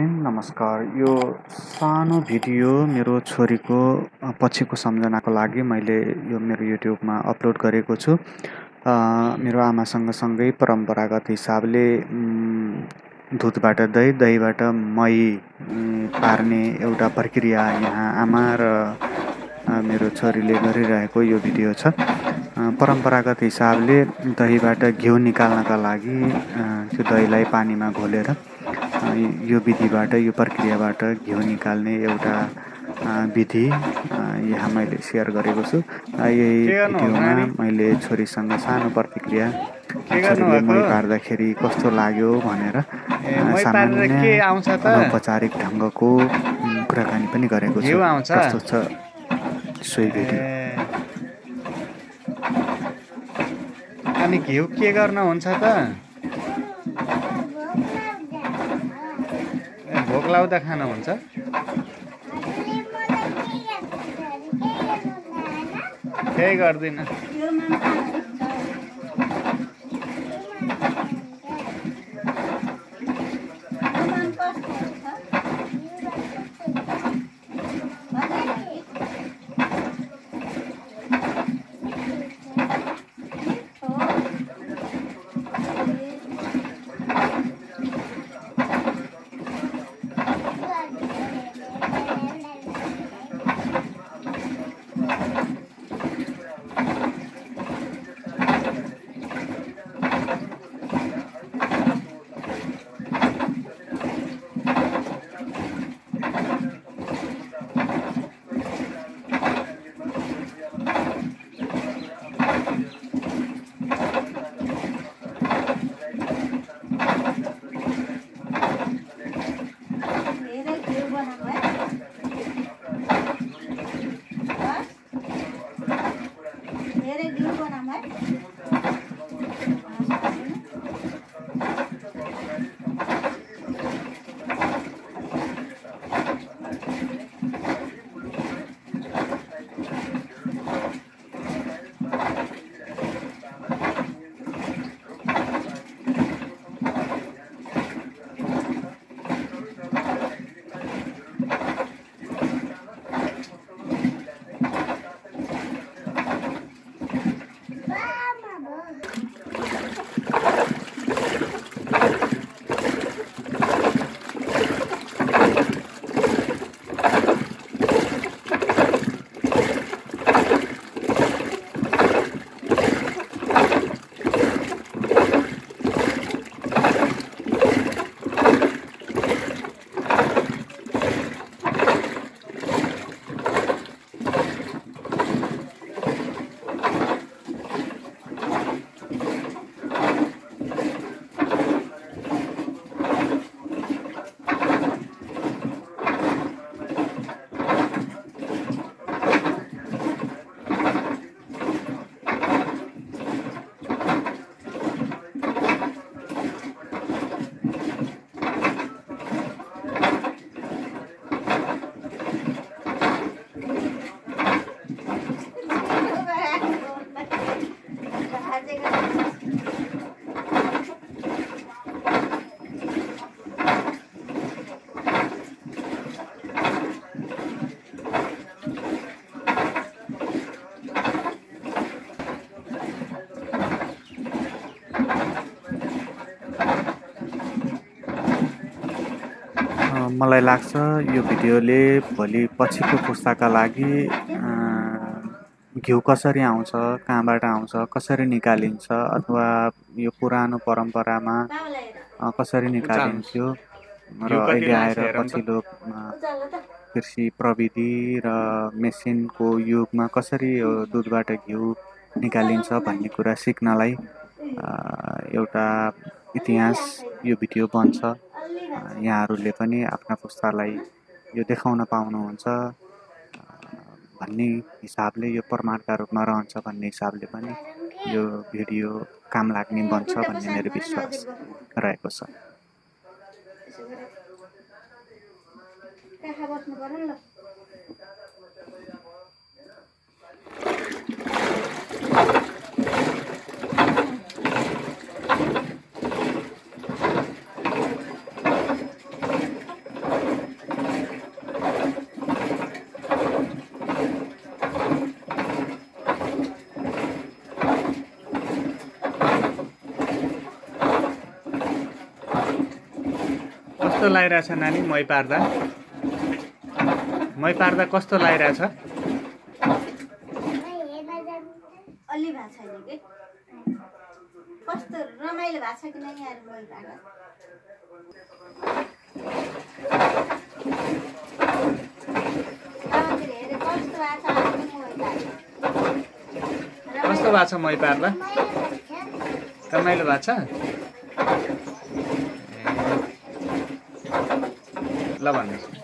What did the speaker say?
नमस्कार। यो सानो भिडियो मेरो छोरीको पछिको सम्झनाको लागि मैले यो मेरो युट्युबमा अपलोड गरेको छु। मेरो आमासँग सँगै परम्परागत हिसाबले दुधबाट दही दहीबाट मही पार्ने एउटा प्रक्रिया यहाँ आमा र मेरो छोरीले गरिरहेको यो भिडियो छ। परम्परागत हिसाबले दहीबाट घिउ निकाल्नका लागि त्यो दहीलाई पानीमा घोलेर यो विधिबाट यो प्रक्रियाबाट घिउ निकाल्ने एउटा विधि यहाँ मैले सेयर गरेको छु। यही भिडियोमा मैले छोरीसँग सानो प्रतिक्रिया छोरीले मै पार्दाखेरि कस्तो लाग्यो भनेर सामान्य औपचारिक ढङ्गको कुराकानी पनि गरेको छु। कस्तो छ? सोही भिडियो अनि घिउ के गर्नुहुन्छ त? भोक लाउँदा खानुहुन्छ केही गर्दिनँ। bueno. मलाई लाग्छ यो भिडियोले भोलि पछिको पुस्ताका लागि घिउ कसरी आउँछ कहाँबाट आउँछ कसरी निकालिन्छ अथवा यो पुरानो परम्परामा कसरी निकालिन्थ्यो र अहिले आएर पछिल्लो कृषि प्रविधि र मेसिनको युगमा कसरी यो दुधबाट घिउ निकालिन्छ भन्ने कुरा सिक्नलाई एउटा इतिहास यो भिडियो बन्छ। यहाँहरूले पनि आफ्ना पुस्तालाई यो देखाउन पाउनुहुन्छ। भन्ने हिसाबले यो प्रमाणका रूपमा रहन्छ भन्ने हिसाबले पनि यो भिडियो काम लाग्ने बन्छ भन्ने मेरो विश्वास रहेको छ। कस्तो लागिरहेछ नानी? मै पार्दा। मै पार्दा कस्तो कि? कस्तो रमाइलो भएको छ कि नै यहाँ कस्तो भएको छ मै पार्दा? रमाइलो भएको छ? la banda.